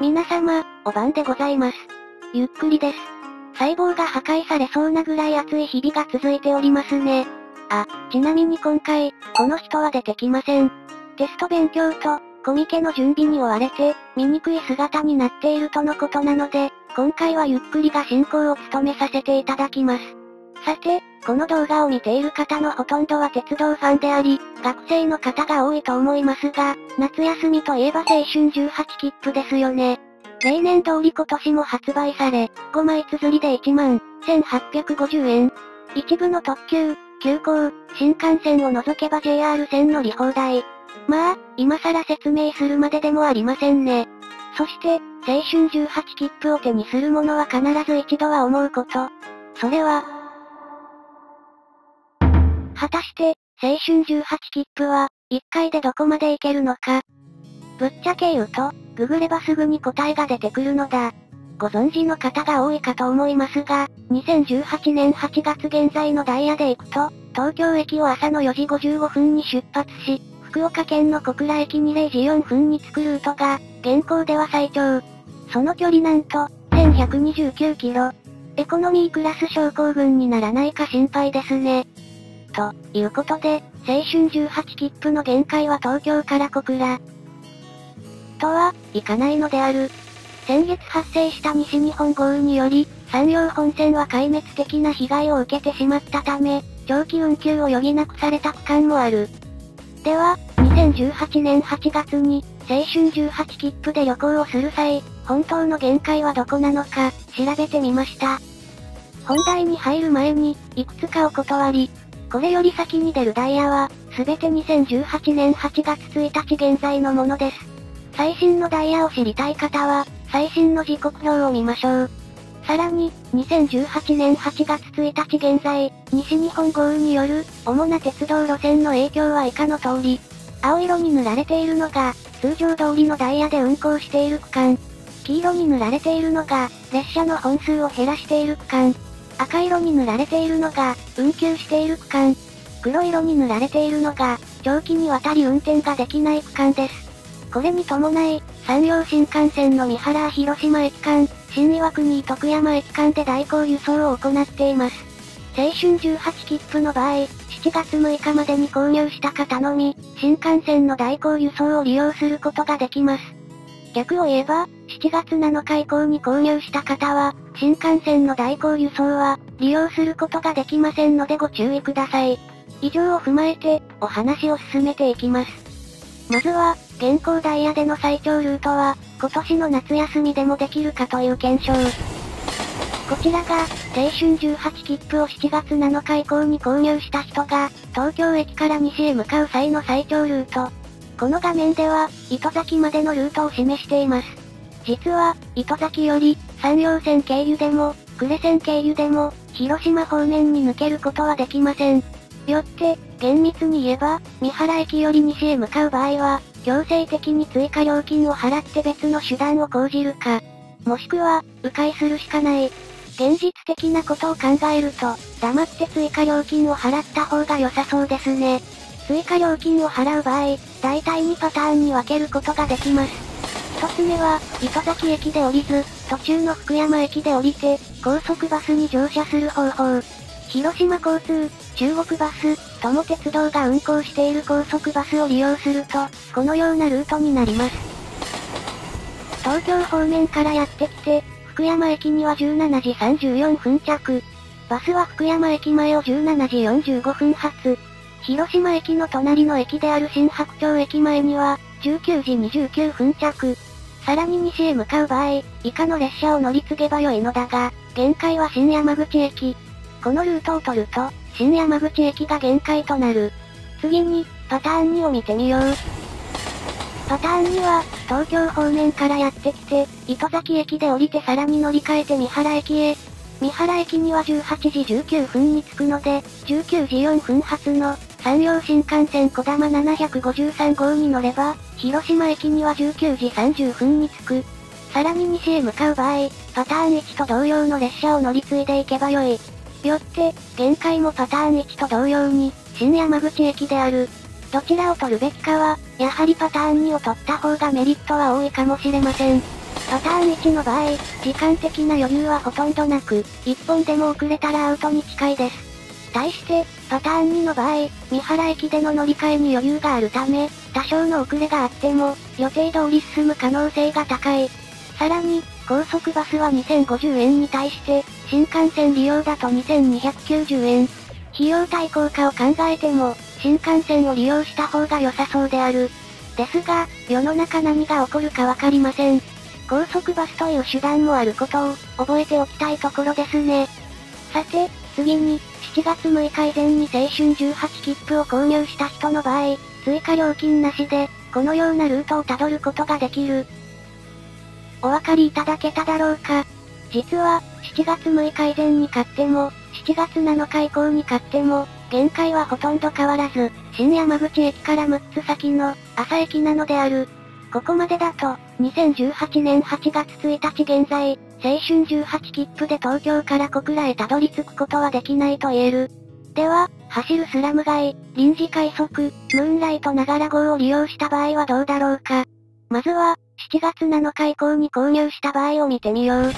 皆様、お晩でございます。ゆっくりです。細胞が破壊されそうなぐらい暑い日々が続いておりますね。あ、ちなみに今回、この人は出てきません。テスト勉強と、コミケの準備に追われて、醜い姿になっているとのことなので、今回はゆっくりが進行を務めさせていただきます。さて、この動画を見ている方のほとんどは鉄道ファンであり、学生の方が多いと思いますが、夏休みといえば青春18切符ですよね。例年通り今年も発売され、5枚綴りで1万1850円。一部の特急、急行、新幹線を除けば JR 線乗り放題。まあ、今更説明するまででもありませんね。そして、青春18切符を手にする者は必ず一度は思うこと。それは、果たして、青春18切符は、1回でどこまで行けるのか。ぶっちゃけ言うと、ググればすぐに答えが出てくるのだ。ご存知の方が多いかと思いますが、2018年8月現在のダイヤで行くと、東京駅を朝の4時55分に出発し、福岡県の小倉駅に0時4分に着くルートが、現行では最長。その距離なんと、1129キロ。エコノミークラス症候群にならないか心配ですね。ということで、青春18切符の限界は東京から小倉。とは、いかないのである。先月発生した西日本豪雨により、山陽本線は壊滅的な被害を受けてしまったため、長期運休を余儀なくされた区間もある。では、2018年8月に、青春18切符で旅行をする際、本当の限界はどこなのか、調べてみました。本題に入る前に、いくつかお断り。これより先に出るダイヤは、すべて2018年8月1日現在のものです。最新のダイヤを知りたい方は、最新の時刻表を見ましょう。さらに、2018年8月1日現在、西日本豪雨による、主な鉄道路線の影響は以下の通り。青色に塗られているのが、通常通りのダイヤで運行している区間。黄色に塗られているのが、列車の本数を減らしている区間。赤色に塗られているのが、運休している区間。黒色に塗られているのが、長期にわたり運転ができない区間です。これに伴い、山陽新幹線の三原広島駅間、新岩国徳山駅間で代行輸送を行っています。青春18切符の場合、7月6日までに購入した方のみ、新幹線の代行輸送を利用することができます。逆を言えば、7月7日以降に購入した方は、新幹線の代行輸送は、利用することができませんのでご注意ください。以上を踏まえて、お話を進めていきます。まずは、現行ダイヤでの最長ルートは、今年の夏休みでもできるかという検証。こちらが、青春18切符を7月7日以降に購入した人が、東京駅から西へ向かう際の最長ルート。この画面では、糸崎までのルートを示しています。実は、糸崎より、山陽線経由でも、呉線経由でも、広島方面に抜けることはできません。よって、厳密に言えば、三原駅より西へ向かう場合は、強制的に追加料金を払って別の手段を講じるか、もしくは、迂回するしかない。現実的なことを考えると、黙って追加料金を払った方が良さそうですね。追加料金を払う場合、大体2パターンに分けることができます。一つ目は、糸崎駅で降りず、途中の福山駅で降りて、高速バスに乗車する方法。広島交通、中国バス、友鉄道が運行している高速バスを利用すると、このようなルートになります。東京方面からやってきて、福山駅には17時34分着。バスは福山駅前を17時45分発。広島駅の隣の駅である新白鳥駅前には、19時29分着。さらに西へ向かう場合、以下の列車を乗り継げばよいのだが、限界は新山口駅。このルートを取ると、新山口駅が限界となる。次に、パターン2を見てみよう。パターン2は、東京方面からやってきて、糸崎駅で降りてさらに乗り換えて三原駅へ。三原駅には18時19分に着くので、19時4分発の、山陽新幹線小玉753号に乗れば、広島駅には19時30分に着く。さらに西へ向かう場合、パターン1と同様の列車を乗り継いでいけばよい。よって、限界もパターン1と同様に、新山口駅である。どちらを取るべきかは、やはりパターン2を取った方がメリットは多いかもしれません。パターン1の場合、時間的な余裕はほとんどなく、1本でも遅れたらアウトに近いです。対して、パターン2の場合、三原駅での乗り換えに余裕があるため、多少の遅れがあっても、予定通り進む可能性が高い。さらに、高速バスは2050円に対して、新幹線利用だと2290円。費用対効果を考えても、新幹線を利用した方が良さそうである。ですが、世の中何が起こるかわかりません。高速バスという手段もあることを、覚えておきたいところですね。さて、次に、7月6日以前に青春18切符を購入した人の場合、追加料金なしで、このようなルートをたどることができる。お分かりいただけただろうか実は、7月6日以前に買っても、7月7日以降に買っても、限界はほとんど変わらず、新山口駅から6つ先の、朝駅なのである。ここまでだと、2018年8月1日現在、青春18切符で東京から小倉へたどり着くことはできないと言える。では、走るスラム街、臨時快速、ムーンライトながら号を利用した場合はどうだろうか。まずは、7月7日以降に購入した場合を見てみよう。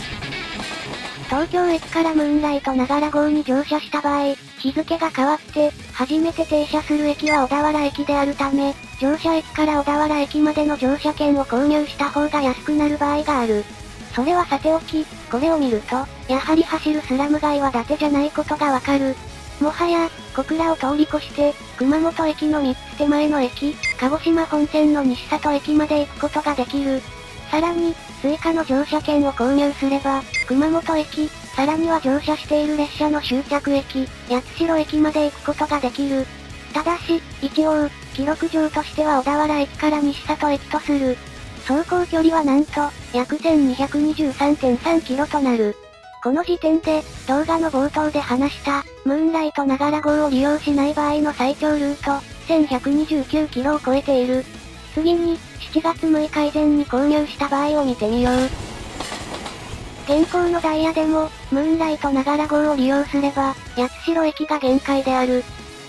東京駅からムーンライトながら号に乗車した場合、日付が変わって、初めて停車する駅は小田原駅であるため、乗車駅から小田原駅までの乗車券を購入した方が安くなる場合がある。それはさておき、これを見ると、やはり走るスラム街は伊達じゃないことがわかる。もはや、小倉を通り越して、熊本駅の3つ手前の駅、鹿児島本線の西里駅まで行くことができる。さらに、追加の乗車券を購入すれば、熊本駅、さらには乗車している列車の終着駅、八代駅まで行くことができる。ただし、一応、記録上としては小田原駅から西里駅とする。走行距離はなんと、約1223.3キロとなる。この時点で、動画の冒頭で話した、ムーンライトながら号を利用しない場合の最長ルート、1129キロを超えている。次に、7月6日以前に購入した場合を見てみよう。現行のダイヤでも、ムーンライトながら号を利用すれば、八代駅が限界である。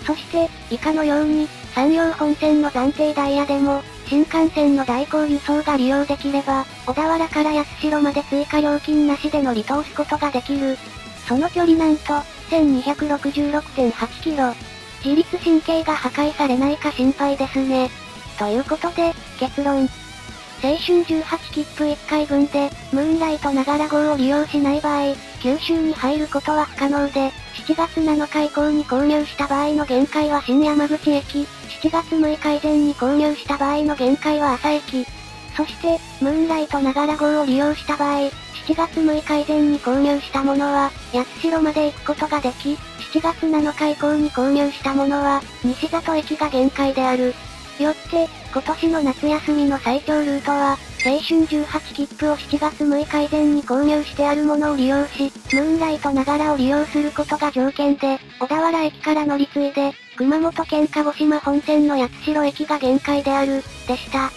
そして、以下のように、山陽本線の暫定ダイヤでも、新幹線の代行輸送が利用できれば、小田原から八代まで追加料金なしで乗り通すことができる。その距離なんと、1266.8キロ。自律神経が破壊されないか心配ですね。ということで、結論。青春18切符1回分で、ムーンライトながら号を利用しない場合、九州に入ることは不可能で、7月7日以降に購入した場合の限界は新山口駅、7月6日以前に購入した場合の限界は朝駅。そして、ムーンライトながら号を利用した場合、7月6日以前に購入したものは、八代まで行くことができ、7月7日以降に購入したものは、西里駅が限界である。よって、今年の夏休みの最長ルートは、青春18切符を7月6日以前に購入してあるものを利用し、ムーンライトながらを利用することが条件で、小田原駅から乗り継いで、熊本県鹿児島本線の八代駅が限界である、でした。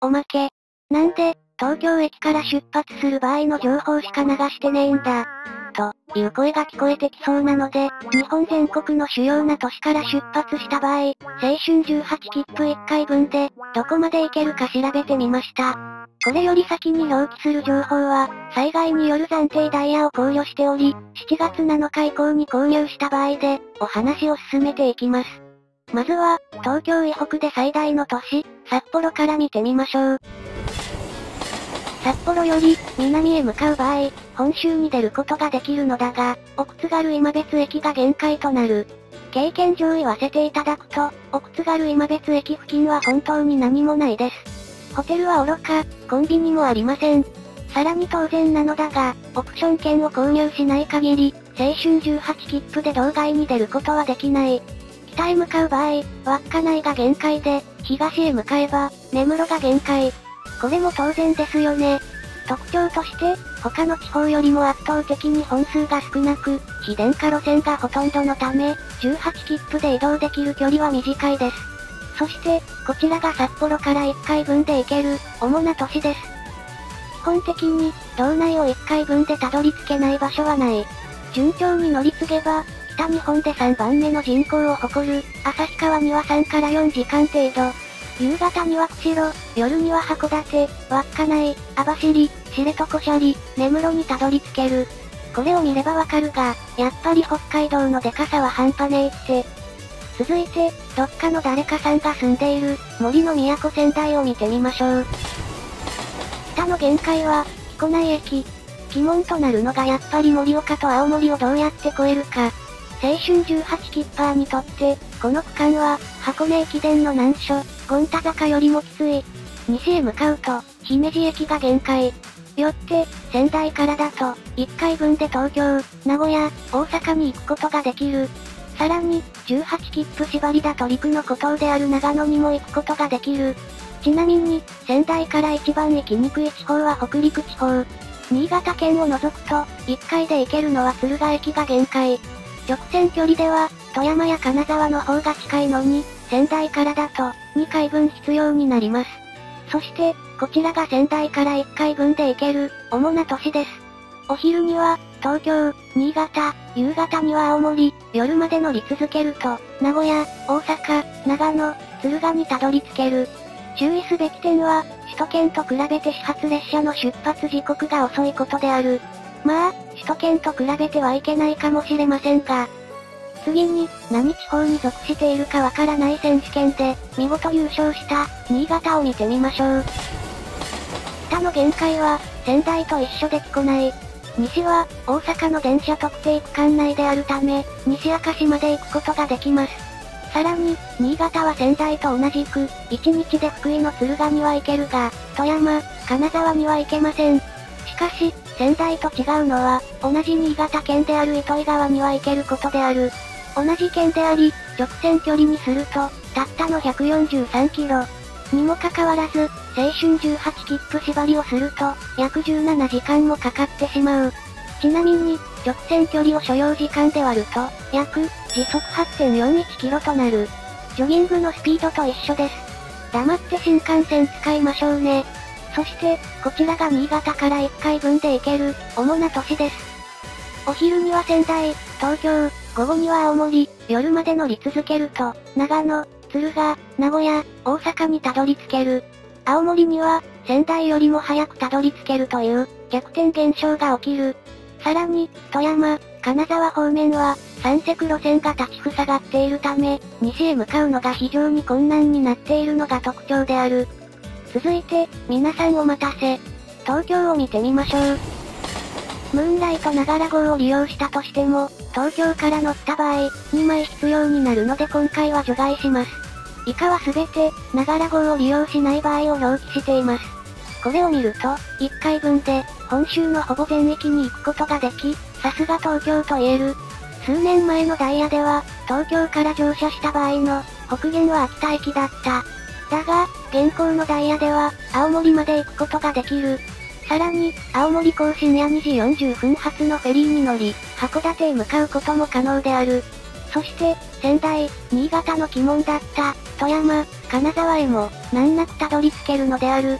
おまけ。なんで、東京駅から出発する場合の情報しか流してねえんだ。いう声が聞こえてきそうなので、日本全国の主要な都市から出発した場合、青春18切符1回分で、どこまで行けるか調べてみました。これより先に表記する情報は、災害による暫定ダイヤを考慮しており、7月7日以降に購入した場合で、お話を進めていきます。まずは、東京以北で最大の都市、札幌から見てみましょう。札幌より南へ向かう場合、本州に出ることができるのだが、奥津軽今別駅が限界となる。経験上言わせていただくと、奥津軽今別駅付近は本当に何もないです。ホテルは愚か、コンビニもありません。さらに当然なのだが、オプション券を購入しない限り、青春18切符で道外に出ることはできない。北へ向かう場合、稚内が限界で、東へ向かえば、根室が限界。これも当然ですよね。特徴として、他の地方よりも圧倒的に本数が少なく、非電化路線がほとんどのため、18切符で移動できる距離は短いです。そして、こちらが札幌から1回分で行ける、主な都市です。基本的に、道内を1回分でたどり着けない場所はない。順調に乗り継げば、北日本で3番目の人口を誇る、旭川には3から4時間程度。夕方には釧路、夜には函館、稚内、網走、知床斜里、根室にたどり着ける。これを見ればわかるが、やっぱり北海道のデカさは半端ねえって。続いて、どっかの誰かさんが住んでいる、森の都仙台を見てみましょう。北の限界は、彦内駅。鬼門となるのがやっぱり盛岡と青森をどうやって越えるか。青春18キッパーにとって、この区間は、箱根駅伝の難所、ゴンタ坂よりもきつい。西へ向かうと、姫路駅が限界。よって、仙台からだと、1回分で東京、名古屋、大阪に行くことができる。さらに、18切符縛りだと陸の孤島である長野にも行くことができる。ちなみに、仙台から一番行きにくい地方は北陸地方。新潟県を除くと、1回で行けるのは敦賀駅が限界。直線距離では、富山や金沢の方が近いのに、仙台からだと、2回分必要になります。そして、こちらが仙台から1回分で行ける、主な都市です。お昼には、東京、新潟、夕方には青森、夜まで乗り続けると、名古屋、大阪、長野、敦賀にたどり着ける。注意すべき点は、首都圏と比べて始発列車の出発時刻が遅いことである。まあ、首都圏と比べてはいけないかもしれませんが。次に、何地方に属しているかわからない選手権で、見事優勝した、新潟を見てみましょう。北の限界は、仙台と一緒で来ない。西は、大阪の電車特定区間内であるため、西明石まで行くことができます。さらに、新潟は仙台と同じく、1日で福井の敦賀には行けるが、富山、金沢には行けません。しかし、仙台と違うのは、同じ新潟県である糸魚川には行けることである。同じ県であり、直線距離にすると、たったの143キロ。にもかかわらず、青春18切符縛りをすると、約17時間もかかってしまう。ちなみに、直線距離を所要時間で割ると、約、時速8.41キロとなる。ジョギングのスピードと一緒です。黙って新幹線使いましょうね。そして、こちらが新潟から1回分で行ける、主な都市です。お昼には仙台、東京、午後には青森、夜まで乗り続けると、長野、敦賀、名古屋、大阪にたどり着ける。青森には、仙台よりも早くたどり着けるという、逆転現象が起きる。さらに、富山、金沢方面は、山積路線が立ち塞がっているため、西へ向かうのが非常に困難になっているのが特徴である。続いて、皆さんお待たせ。東京を見てみましょう。ムーンライトながら号を利用したとしても、東京から乗った場合、2枚必要になるので今回は除外します。以下はすべて、ながら号を利用しない場合を表記しています。これを見ると、1回分で、本州のほぼ全域に行くことができ、さすが東京と言える。数年前のダイヤでは、東京から乗車した場合の、北限は秋田駅だった。だが、現行のダイヤでは、青森まで行くことができる。さらに、青森港深夜2時40分発のフェリーに乗り、函館へ向かうことも可能である。そして、仙台、新潟の鬼門だった、富山、金沢へも、難なくたどり着けるのである。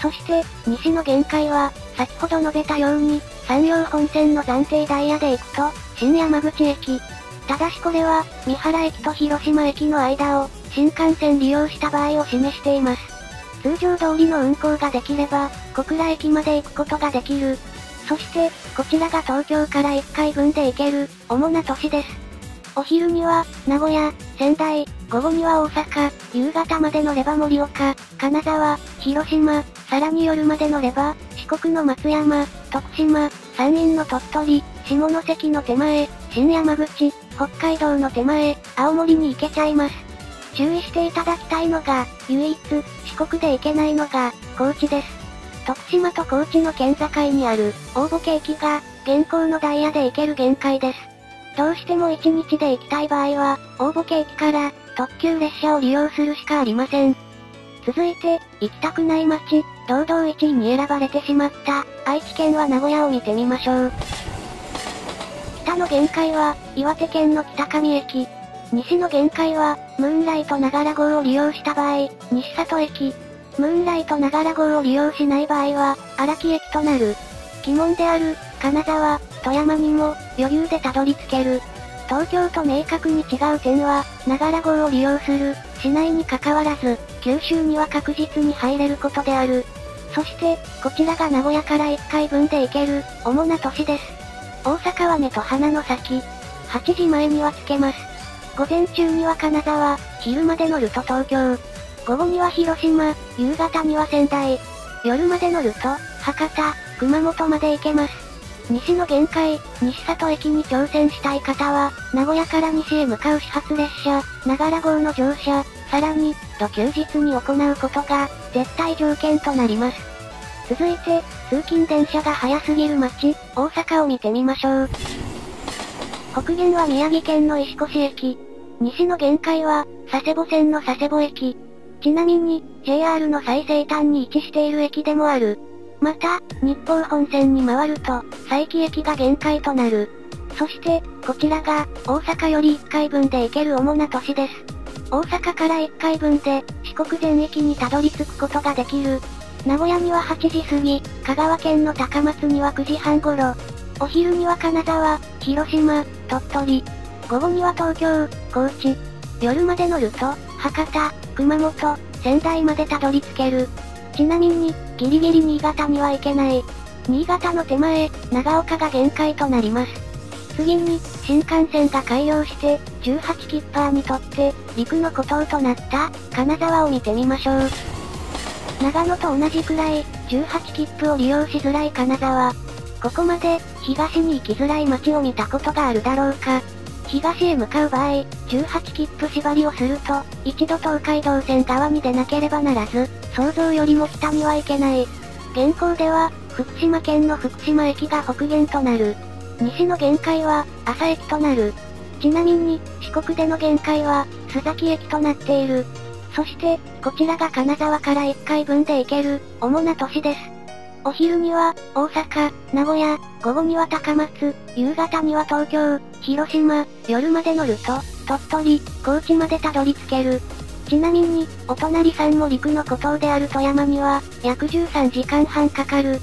そして、西の限界は、先ほど述べたように、山陽本線の暫定ダイヤで行くと、新山口駅。ただしこれは、三原駅と広島駅の間を、新幹線利用した場合を示しています。通常通りの運行ができれば、小倉駅まで行くことができる。そして、こちらが東京から1回分で行ける、主な都市です。お昼には、名古屋、仙台、午後には大阪、夕方まで乗れば盛岡、金沢、広島、さらに夜まで乗れば、四国の松山、徳島、山陰の鳥取、下関の手前、新山口、北海道の手前、青森に行けちゃいます。注意していただきたいのが、唯一、四国で行けないのが、高知です。徳島と高知の県境にある、大保家駅が、現行のダイヤで行ける限界です。どうしても1日で行きたい場合は、大保家駅から、特急列車を利用するしかありません。続いて、行きたくない街、堂々1位に選ばれてしまった、愛知県は名古屋を見てみましょう。北の限界は、岩手県の北上駅。西の限界は、ムーンライトながら号を利用した場合、西里駅。ムーンライトながら号を利用しない場合は、荒木駅となる。鬼門である、金沢、富山にも、余裕でたどり着ける。東京と明確に違う点は、長良号を利用する、市内に関わらず、九州には確実に入れることである。そして、こちらが名古屋から1回分で行ける、主な都市です。大阪は目と鼻の先。8時前には着けます。午前中には金沢、昼まで乗ると東京。午後には広島、夕方には仙台。夜まで乗ると、博多、熊本まで行けます。西の限界、西里駅に挑戦したい方は、名古屋から西へ向かう始発列車、長良号の乗車、さらに、土休日に行うことが、絶対条件となります。続いて、通勤電車が早すぎる街、大阪を見てみましょう。北限は宮城県の石越駅。西の限界は、佐世保線の佐世保駅。ちなみに、JR の最西端に位置している駅でもある。また、日光本線に回ると、佐伯駅が限界となる。そして、こちらが、大阪より1回分で行ける主な都市です。大阪から1回分で、四国全域にたどり着くことができる。名古屋には8時過ぎ、香川県の高松には9時半頃。お昼には金沢、広島、鳥取。午後には東京、高知。夜まで乗ると、博多、熊本、仙台までたどり着ける。ちなみに、ギリギリ新潟には行けない。新潟の手前、長岡が限界となります。次に、新幹線が開業して、18キッパーにとって、陸の孤島となった、金沢を見てみましょう。長野と同じくらい、18切符を利用しづらい金沢。ここまで、東に行きづらい街を見たことがあるだろうか。東へ向かう場合、18切符縛りをすると、一度東海道線側に出なければならず、想像よりも北には行けない。現行では、福島県の福島駅が北限となる。西の限界は、朝駅となる。ちなみに、四国での限界は、須崎駅となっている。そして、こちらが金沢から1回分で行ける、主な都市です。お昼には、大阪、名古屋、午後には高松、夕方には東京、広島、夜まで乗ると、鳥取、高知までたどり着ける。ちなみに、お隣さんも陸の孤島である富山には、約13時間半かかる。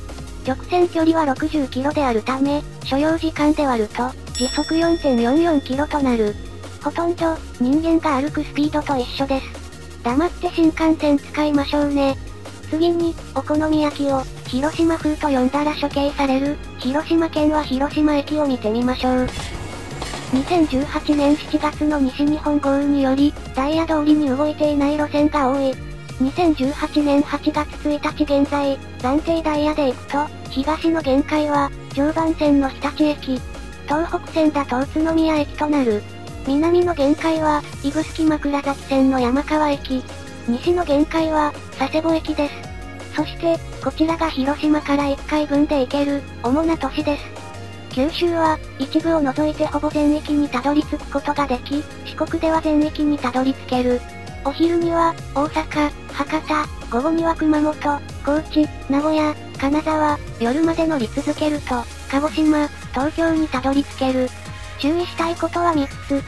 直線距離は60キロであるため、所要時間で割ると、時速4.44キロとなる。ほとんど、人間が歩くスピードと一緒です。黙って新幹線使いましょうね。次に、お好み焼きを、広島風と呼んだら処刑される、広島県は広島駅を見てみましょう。2018年7月の西日本豪雨により、ダイヤ通りに動いていない路線が多い。2018年8月1日現在、暫定ダイヤで行くと、東の限界は、常磐線の日立駅。東北線だと宇都宮駅となる。南の限界は、指宿枕崎線の山川駅。西の限界は、佐世保駅です。そして、こちらが広島から1回分で行ける、主な都市です。九州は、一部を除いてほぼ全域にたどり着くことができ、四国では全域にたどり着ける。お昼には、大阪、博多、午後には熊本、高知、名古屋、金沢、夜まで乗り続けると、鹿児島、東京にたどり着ける。注意したいことは3つ。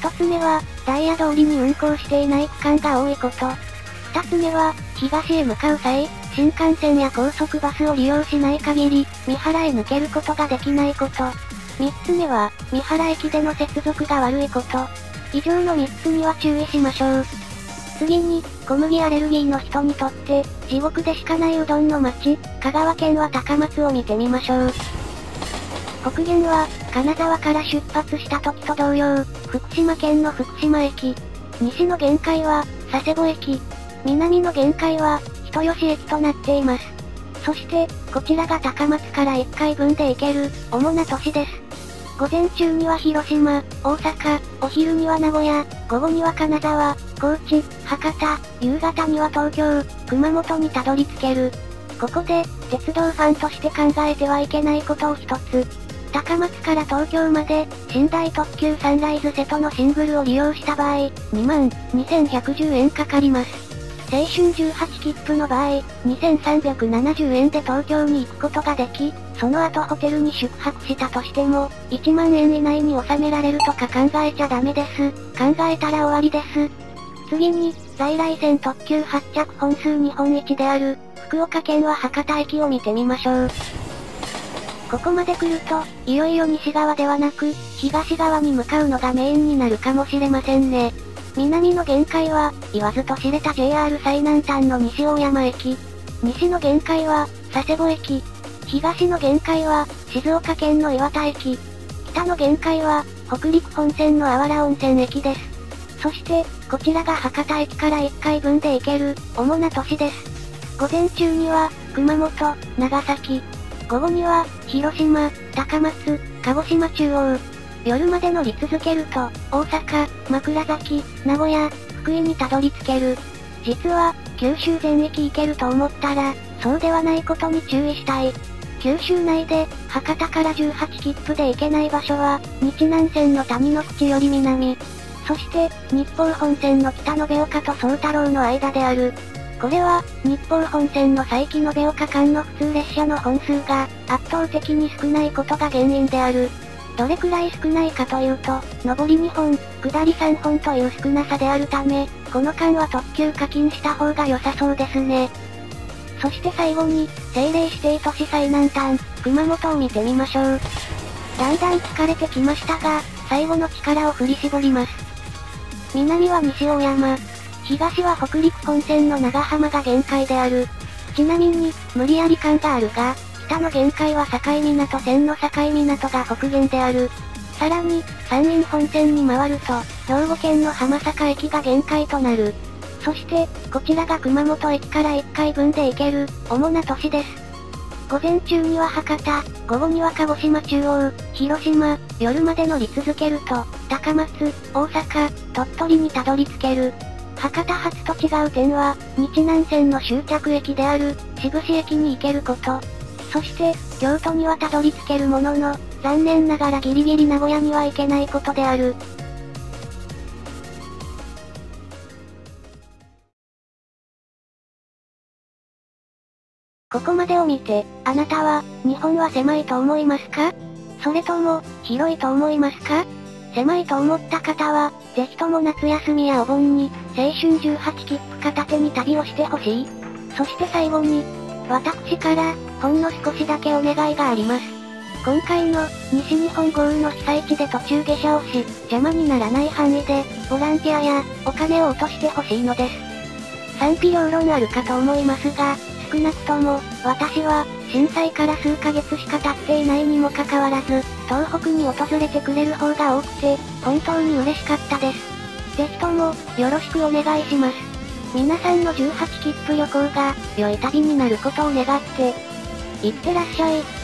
1つ目は、ダイヤ通りに運行していない区間が多いこと。2つ目は、東へ向かう際、新幹線や高速バスを利用しない限り、三原へ抜けることができないこと。3つ目は、三原駅での接続が悪いこと。以上の3つには注意しましょう。次に、小麦アレルギーの人にとって、地獄でしかないうどんの町、香川県は高松を見てみましょう。北限は、金沢から出発した時と同様、福島県の福島駅。西の限界は、佐世保駅。南の限界は、人吉駅となっています。そして、こちらが高松から1回分で行ける、主な都市です。午前中には広島、大阪、お昼には名古屋、午後には金沢、高知、博多、夕方には東京、熊本にたどり着ける。ここで、鉄道ファンとして考えてはいけないことを一つ。高松から東京まで、寝台特急サンライズ瀬戸のシングルを利用した場合、2万2110円かかります。青春18切符の場合、2370円で東京に行くことができ、その後ホテルに宿泊したとしても、1万円以内に収められるとか考えちゃダメです。考えたら終わりです。次に、在来線特急発着本数日本一である、福岡県は博多駅を見てみましょう。ここまで来ると、いよいよ西側ではなく、東側に向かうのがメインになるかもしれませんね。南の限界は、言わずと知れた JR 最南端の西大山駅。西の限界は、佐世保駅。東の限界は、静岡県の岩田駅。北の限界は、北陸本線のあわら温泉駅です。そして、こちらが博多駅から1回分で行ける、主な都市です。午前中には、熊本、長崎。午後には、広島、高松、鹿児島中央。夜まで乗り続けると、大阪、枕崎、名古屋、福井にたどり着ける。実は、九州全域行けると思ったら、そうではないことに注意したい。九州内で、博多から18切符で行けない場所は、日南線の谷の口より南。そして、日報本線の北延岡と宗太郎の間である。これは、日報本線の佐伯延岡間の普通列車の本数が、圧倒的に少ないことが原因である。どれくらい少ないかというと、上り2本、下り3本という少なさであるため、この間は特急課金した方が良さそうですね。そして最後に、政令指定都市最南端、熊本を見てみましょう。だんだん疲れてきましたが、最後の力を振り絞ります。南は西大山。東は北陸本線の長浜が限界である。ちなみに、無理やり感があるが、北の限界は境港線の境港が北限である。さらに、山陰本線に回ると、兵庫県の浜坂駅が限界となる。そして、こちらが熊本駅から1回分で行ける、主な都市です。午前中には博多、午後には鹿児島中央、広島、夜まで乗り続けると、高松、大阪、鳥取にたどり着ける。博多発と違う点は、日南線の終着駅である、渋市駅に行けること。そして、京都にはたどり着けるものの、残念ながらギリギリ名古屋には行けないことである。ここまでを見て、あなたは、日本は狭いと思いますか？それとも、広いと思いますか？狭いと思った方は、ぜひとも夏休みやお盆に、青春18切符片手に旅をしてほしい。そして最後に、私から、ほんの少しだけお願いがあります。今回の、西日本豪雨の被災地で途中下車をし、邪魔にならない範囲で、ボランティアや、お金を落としてほしいのです。賛否両論あるかと思いますが、少なくとも、私は、震災から数ヶ月しか経っていないにもかかわらず、東北に訪れてくれる方が多くて、本当に嬉しかったです。ぜひとも、よろしくお願いします。皆さんの18切符旅行が、良い旅になることを願って、いってらっしゃい。